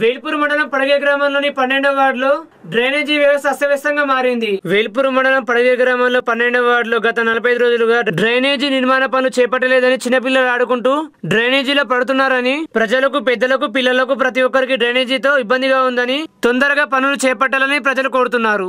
వేల్పూర్ మండలం పడగే గ్రామంలోని పన్నెండవ వార్డులో డ్రైనేజీ వ్యవస్థ అస్తవ్యస్తంగా మారింది. వేల్పూర్ మండలం పడగే గ్రామంలో పన్నెండవ వార్డులో గత నలభై రోజులుగా డ్రైనేజీ నిర్మాణ పనులు చేపట్టలేదని చిన్నపిల్లలు ఆడుకుంటూ డ్రైనేజీలో పడుతున్నారని ప్రజలకు పెద్దలకు పిల్లలకు ప్రతి ఒక్కరికి డ్రైనేజీతో ఇబ్బందిగా ఉందని తొందరగా పనులు చేపట్టాలని ప్రజలు కోరుతున్నారు.